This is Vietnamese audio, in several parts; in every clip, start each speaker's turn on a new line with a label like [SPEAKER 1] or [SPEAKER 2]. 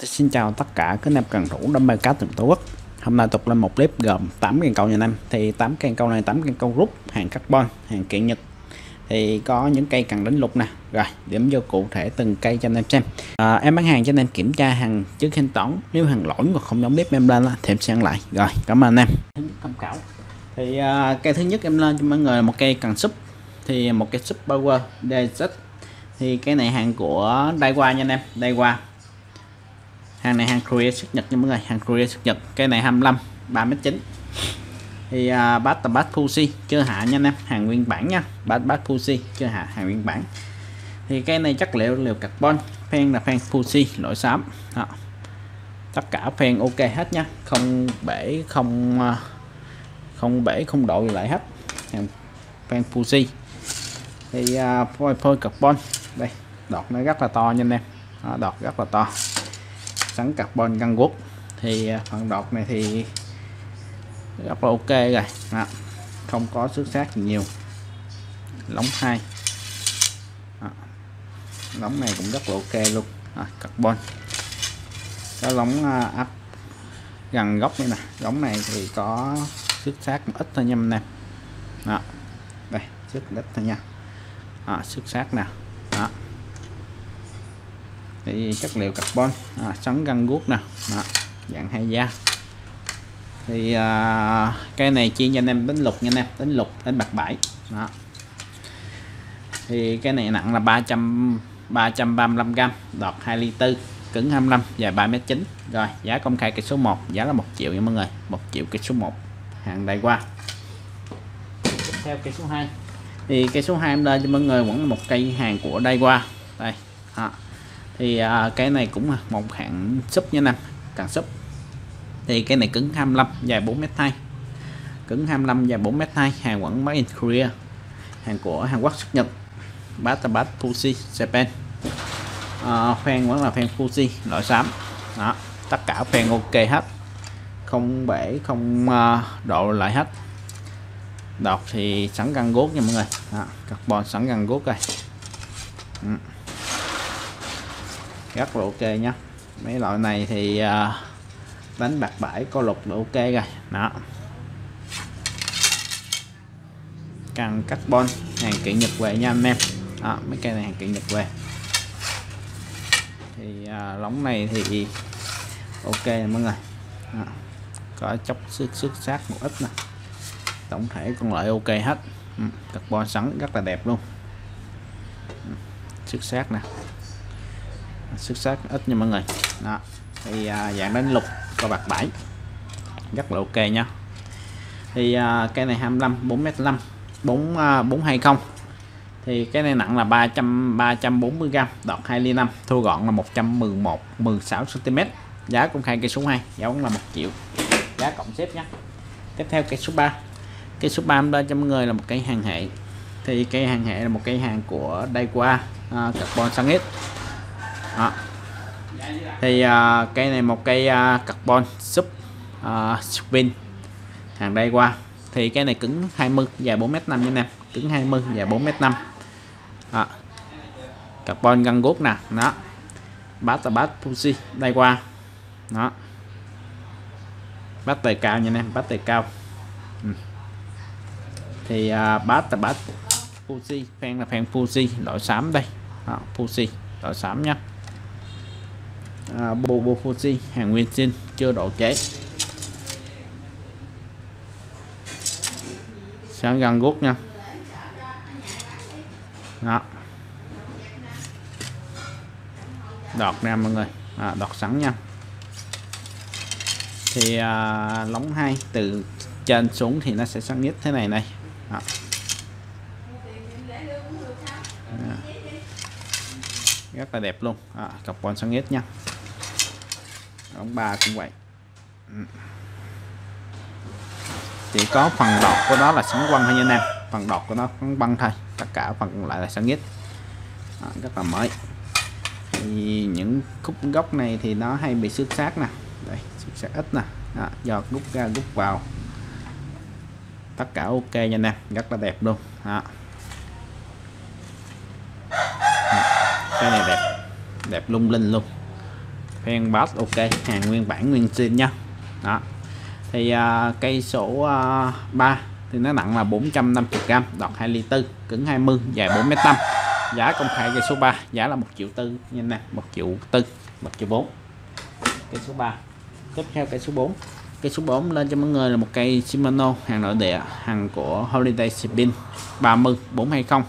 [SPEAKER 1] Xin chào tất cả các anh em cần thủ đam mê cá từng tổ quốc. Hôm nay tục lên một clip gồm 8 cây câu nhà năm Thì 8 cây câu này 8 cây câu rút hàng carbon, hàng kiện nhật. Thì có những cây cần đánh lục nè. Rồi điểm vô cụ thể từng cây cho anh em xem. À, Em bán hàng cho anh em kiểm tra hàng trước thanh toán Nếu hàng lỗi mà không giống bếp em lên thì em sẽ ăn lại. Rồi cảm ơn anh em. Tham khảo Thì à, cây thứ nhất em lên cho mọi người là một cây cần súp. Thì một cây súp power DZ Thì cái này hàng của Daiwa nha anh em. Daiwa hàng này hàng Korea xuất nhật nha mọi người. Hàng Korea xuất nhật. Cái này 25 3m9 thì uh, bát tầm bát Fuji chưa hạ nha anh em. Hàng nguyên bản nha. Bát bát Fuji chưa hạ hàng nguyên bản. Thì cái này chất liệu liệu carbon. Phen là phen Fuji loại xám. Đó. tất cả phen ok hết nha. Không bể không à, không bể không độ lại hết. Hàng phen Fuji thì uh, phôi phôi carbon. Đây đọt nó rất là to nha anh em. Đó, đọt rất là to sắn carbon găng guốc. Thì à, phần đọt này thì rất là ok rồi. Đó. không có xước sát nhiều. Lóng hai. Lóng này cũng rất là ok luôn. À, carbon. Cái lóng à, áp gần góc đây nè. Lóng này thì có xước sát một ít thôi nha anh em đó. Đây xước ít thôi nha. À, xước sát nào? Thì chất liệu carbon. À, sắn găng guốc nè. Đó, dạng hai da. Thì à, cái này chia cho anh em đánh lục nha anh em. Đánh lục đánh bạc bảy đó. Thì cái này nặng là 300 335g đọt 2 ly tư cứng 25 dài 3 m 9 rồi giá công khai cây số 1 giá là 1 triệu nha mọi người. 1 triệu cây số 1 hàng đại qua. Theo cây số 2 thì cây số 2 em lên cho mọi người vẫn là một cây hàng của đây qua. Đây đó thì à, cái này cũng là một hạng súp nha năm càng súp thì cái này cứng 25 dài 4m2 cứng 25 dài 4m2 hàng vẫn made in Korea hàng của Hàn Quốc xuất Nhật Batabat Fuji Japan. À, fan vẫn là fan Fuji loại xám. Đó tất cả fan ok hết. Không bể không uh, độ lại hết. Đọc thì sẵn găng gốt nha mọi người. Đó, carbon sẵn găng gốt rồi. Ừ rất là ok nhá. Mấy loại này thì à, đánh bạc bãi có lục là ok rồi. Đó. Cần carbon hàng kiện nhật về nha anh em. Đó, mấy cây này hàng kiện nhật về thì à, lóng này thì ok mọi người. Đó. có chốc xước xước sát một ít nè. Tổng thể con loại ok hết. Ừ, carbon sẵn rất là đẹp luôn. Ừ, xước sát nè xuất sắc ít nha mọi người. Đó thì à, dạng đánh lục và bạc bảy rất là ok nha. Thì à, cái này 25 4m5 4 à, 420 thì cái này nặng là 300 340 g đọt 2 ly 5 thu gọn là 111 16 cm giá công khai cây số 2 giá cũng là 1 triệu. Giá cộng xếp nhé tiếp theo cây số 3 cây số 3 đây cho mọi người là một cây hàng hệ. Thì cây hàng hệ là một cây hàng của Daiwa uh, carbon Sangit đó. thì à, uh, cây này một cây uh, à, carbon sub à, uh, spin hàng đây qua. Thì cái này cứng 20 dài 4m5 nha em cứng 20 dài 4m5 đó. carbon găng gốt nè. Đó. Bát là bát Pussy đây qua. Đó. Bát tài cao nha anh em bát tài cao. Ừ. thì uh, bát là bát Fuji fan là fan Fuji loại xám đây. Đó, Fuji loại xám nhé à, Bobo Fuji hàng nguyên sinh chưa độ chế sáng gần gút nha. Đó. Đọt nè mọi người. À, đọt sẵn nha. Thì à, lóng hai từ trên xuống thì nó sẽ sáng nhất thế này này. Đó. rất là đẹp luôn. À, carbon sáng nhất nha ống ba cũng vậy. Chỉ có phần đọt của nó là sáng quăng thôi nha anh em phần đọt của nó sáng băng thôi. Tất cả phần còn lại là sáng nhất à, rất là mới. Thì những khúc góc này thì nó hay bị xước sát nè. Đây xước sát ít nè. Đó, do rút ra rút vào. Tất cả ok nha anh em rất là đẹp luôn. Đó. cái này đẹp. Đẹp lung linh luôn fan bass ok hàng nguyên bản nguyên zin nha. Đó. Thì uh, cây số à, uh, 3 thì nó nặng là 450g đọt 2 ly tư cứng 20 dài 4m5 giá công khai cây số 3 giá là 1 triệu tư nha nè 1 triệu tư 1 triệu 4 cây số 3 tiếp theo cây số 4 cây số 4 lên cho mọi người là một cây Shimano hàng nội địa hàng của Holiday Shipping 30 420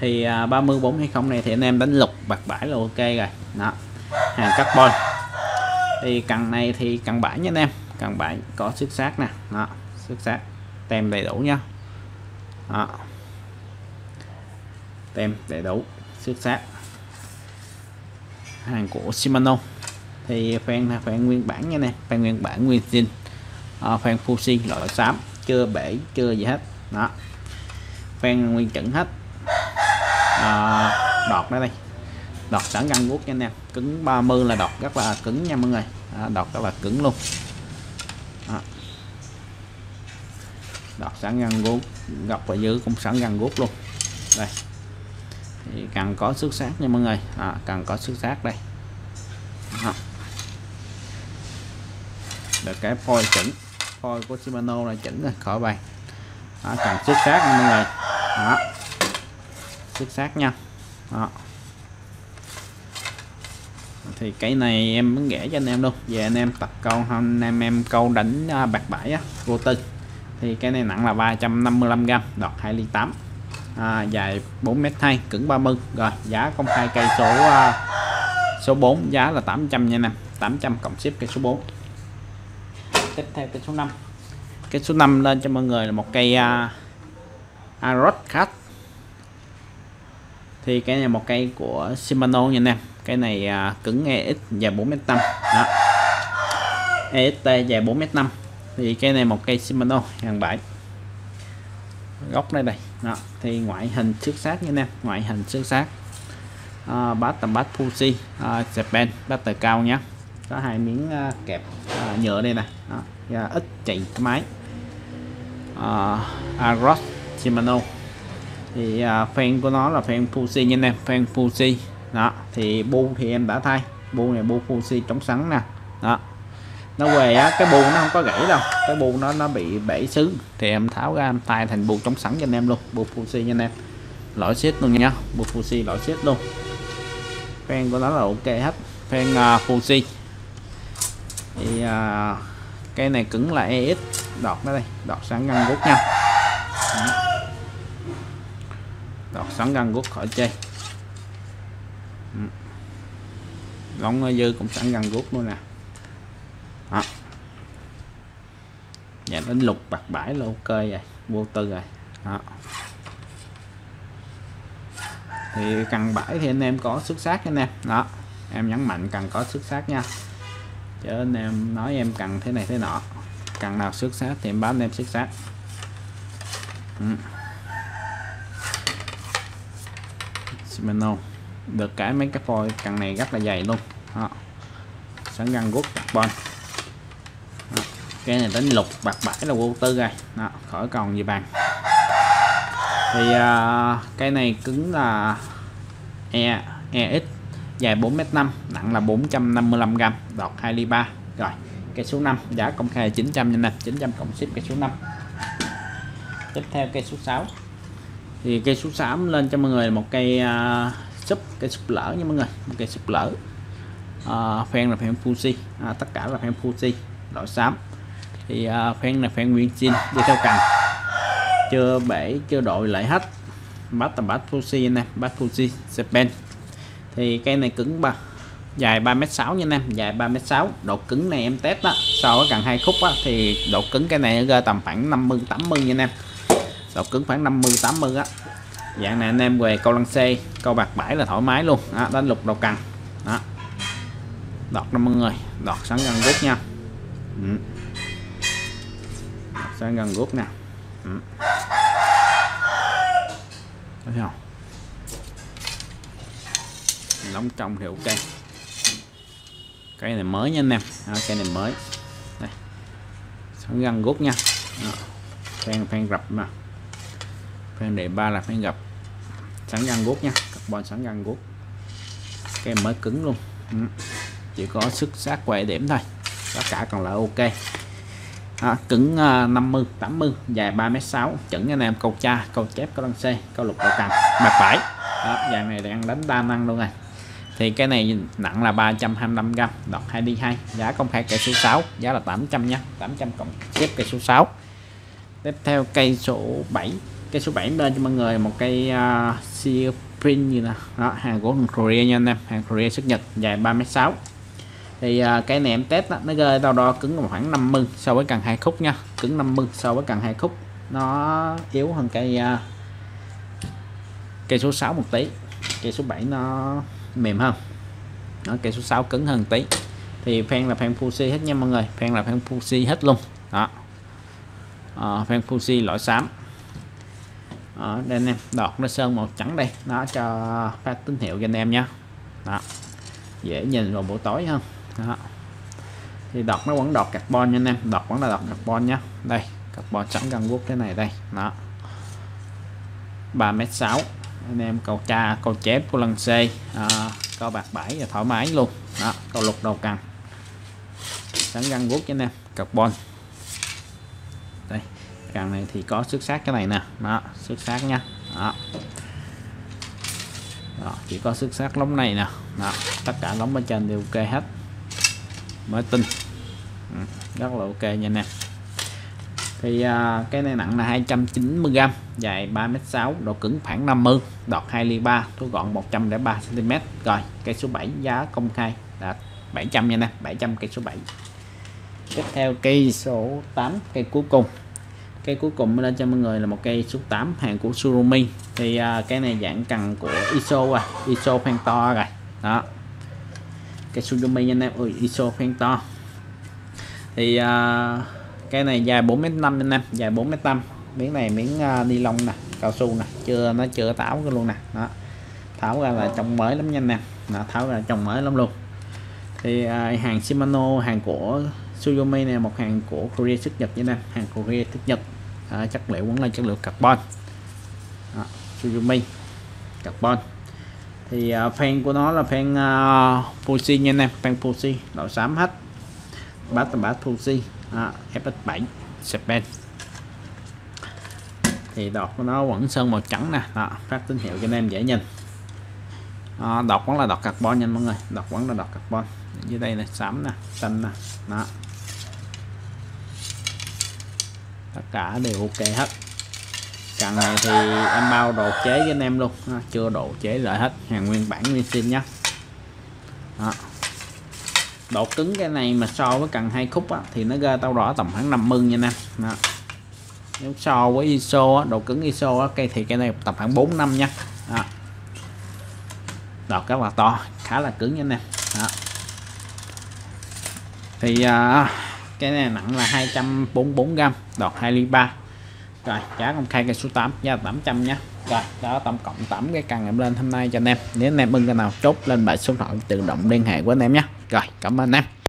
[SPEAKER 1] thì à, 30 420 này thì anh em đánh lục bạc bãi là ok rồi. Đó hàng carbon. Thì cần này thì cần bãi nha anh em. Cần bãi có xuất sắc nè. Đó xuất sắc tem đầy đủ nha. Đó. tem đầy đủ xuất sắc hàng của Shimano. Thì fan là fan nguyên bản nha nè fan nguyên bản nguyên zin. À, fan Fuji loại xám. Chưa bể chưa gì hết. Đó. Fan nguyên chuẩn hết. À, đọt đó đây đọt sẵn găng guốc nha anh em. Cứng 30 là đọt rất là cứng nha mọi người. Đó, đọt rất là cứng luôn. Đó. đọt sẵn găng guốc gọc ở dưới cũng sẵn găng guốc luôn. Đây. Thì cần có xuất sắc nha mọi người. À, cần có xuất sắc đây. Đó. được cái phôi chỉnh. Phôi của Shimano là chỉnh rồi khỏi bàn. Đó, cần xuất sắc nha mọi người. Đó. Xuất sắc nha. Đó thì cái này em muốn ghẻ cho anh em luôn về anh em tập câu anh em em câu đánh à, bạc bãi á vô tư thì cái này nặng là 355g đọt 2 ly 8 à, dài 4m2 cứng 30 rồi giá công khai cây số uh, số 4 giá là 800 nha nè 800 cộng ship cây số 4 tiếp theo cây số 5 cây số 5 lên cho mọi người là một cây à, uh, Arrow Cat thì cái này một cây của Shimano nha nè cái này à, cứng EX dài 4m5 đó. EXT dài 4m5 thì cái này một cây Shimano hàng 7 góc đây đây. Đó. thì ngoại hình xuất sắc nha anh em ngoại hình xuất sắc à, bát tầm bát Fuji à, Japan bát tờ cao nhé có hai miếng à, kẹp à, nhựa đây nè đó. Và ít chạy cái máy. À, Aros Shimano. Thì à, fan của nó là fan Fuji nha anh em fan Fuji đó thì bu thì em đã thay. Bu này bu Fuji chống sắn nè. Đó. Nó về á, cái bu nó không có gãy đâu. Cái bu nó nó bị bể xứ. Thì em tháo ra em thay thành bu chống sắn cho anh em luôn. Bu Fuji nha anh em. Lõi xếp luôn nha. Bu Fuji lõi xếp luôn. Fan của nó là ok hết. Fan à, uh, Fuji thì uh, cái này cứng là EX đọt nó đây. Đọt sáng găng gút nha. Đọt sẵn găng gút khỏi chơi Ừ. lóng dư cũng sẵn găng rút luôn nè. Đó. Dạ đến lục bạc bãi là ok rồi, vô tư rồi. Đó. Thì cần bãi thì anh em có xuất sắc anh em. Đó. Em nhấn mạnh cần có xuất sắc nha. Chứ anh em nói em cần thế này thế nọ. Cần nào xuất sắc thì em báo anh em xuất sắc. Ừ. Simeno được cái mấy cái phôi cần này rất là dày luôn đó. sẵn găng gút carbon đó. cái này đến lục bạc bãi là vô tư rồi đó. khỏi còn gì bằng thì uh, cái này cứng là E EX dài 4m5 nặng là 455g đọt 2 ly 3 rồi cây số 5 giá công khai 900 nha 900 cộng ship cây số 5 tiếp theo cây số 6 thì cây số 6 lên cho mọi người một cây uh, súp cây súp lỡ nha mọi người một cây súp lỡ à, phen là phen Fuji à, tất cả là phen Fuji loại xám. Thì à, phen là phen nguyên zin đi theo cành. Chưa bể chưa đội lại hết. Bắt tầm bắt Fuji anh em bát Fuji Japan thì cây này cứng bằng dài 3m6 nha anh em dài 3m6 độ cứng này em test đó so với gần hai khúc á, thì độ cứng cái này ra tầm khoảng 50 80 nha anh em. Độ cứng khoảng 50 80 á dạng này anh em về câu lăng xe câu bạc bãi là thoải mái luôn. Đó, đánh lục đầu cần đó. Đọt 50 người đọt sẵn gần rút nha. Ừ. sẵn gần rút nè. Ừ. thấy không? Đóng trong thì ok. Cái này mới nha anh em. À, cái này mới. Đây. Sẵn gần rút nha. Đó. phen phen rập mà. Phen để ba là phen gặp sẵn găng gốt nha. Carbon sẵn găng gốt cái mới cứng luôn. Ừ. chỉ có sức sát quay điểm thôi. Tất cả còn lại ok. À, cứng à, 50 80 dài 3m6 chuẩn anh em câu cha câu chép câu lăng xe câu lục câu cầm mặt phải đó, dài này đang đánh đa năng luôn này thì cái này nặng là 325g đọt 2 đi 2 giá công khai cây số 6 giá là 800 nha. 800 cộng chép cây số 6 tiếp theo cây số 7 cây số 7 lên cho mọi người một cây uh, à, Sea Print như là đó hàng của Korea nha anh em hàng Korea xuất Nhật dài 3m6 thì uh, cái này em test đó, nó rơi đâu đó cứng khoảng 50 so với cần hai khúc nha cứng 50 so với cần hai khúc. Nó yếu hơn cây uh, à, cây số 6 một tí cây số 7 nó mềm hơn. Nó cây số 6 cứng hơn tí. Thì fan là fan Fuji hết nha mọi người fan là fan Fuji hết luôn. Đó. À, fan Fuji loại xám đó, đây anh em đọt nó sơn màu trắng đây. Nó cho phát tín hiệu cho anh em nhé đó dễ nhìn vào buổi tối hơn. Đó. thì đọt nó vẫn đọt carbon nha anh em đọt vẫn là đọt carbon nhá. Đây carbon trắng gần vuốt thế này đây. Đó. 3m6 anh em cầu cha cầu chép của lần C à, câu bạc bảy và thoải mái luôn. Đó cầu lục đầu cần trắng găng vuốt cho anh em carbon càng này thì có xuất sắc cái này nè. Đó xuất sắc nha đó. đó chỉ có xuất sắc lóng này nè. Đó tất cả lóng bên trên đều ok hết. Mới tinh. Ừ, rất là ok nha anh em. Thì à, cái này nặng là 290g dài 3m6 độ cứng khoảng 50 đọt 2 ly 3 thu gọn 103 cm rồi cây số 7 giá công khai là 700 nha nè 700 cây số 7 tiếp theo cây số 8 cây cuối cùng cây cuối cùng lên cho mọi người là một cây số 8 hàng của Surumi. Thì à, cái này dạng cần của ISO à. ISO phan to rồi. Đó. Cây Surumi anh em. Ơi ISO phan to. Thì à, cái này dài 4m5 anh em. Dài 4m5 miếng này miếng uh, ni lông nè cao su nè. Chưa nó chưa táo cái luôn nè. Đó. Tháo ra là trồng mới lắm nhanh nè đó, tháo ra trồng mới lắm luôn. Thì uh, hàng Shimano hàng của suyomi này một hàng của Korea xuất Nhật nha nam hàng Korea xuất Nhật à, chất liệu vẫn là chất liệu carbon. À, Suyomi carbon. Thì à, fan của nó là fan à, uh, Fuji nha anh em fan Fuji đỏ xám hết. Bát tầm bát Fuji à, FX7 Japan. Thì đọt của nó vẫn sơn màu trắng nè đó, phát tín hiệu cho anh em dễ nhìn. À, đọt vẫn là đọt carbon nha mọi người đọt vẫn là đọt carbon. Dưới đây là xám nè xanh nè đó. Tất cả đều ok hết. Càng này thì em bao đồ chế với anh em luôn. À, chưa độ chế lại hết. Hàng nguyên bản nguyên sinh nhé đó. Độ cứng cái này mà so với cần hai khúc á, thì nó ra tao rõ tầm khoảng 50 nha nè đó. nếu so với ISO á, độ cứng ISO á, cây thì cái này tầm khoảng 4 năm nha. Đó. đọt các là to khá là cứng nha nè đó. thì uh, cái này nặng là 244 gram đọt 2 ly 3 rồi, giá công khai cây số 8 giá 800 nhé rồi, đó, tổng cộng 8 cái cần em lên hôm nay cho anh em. Nếu anh em ưng cái nào, chốt lên bài số điện thoại tự động liên hệ với anh em nhé rồi, cảm ơn anh em.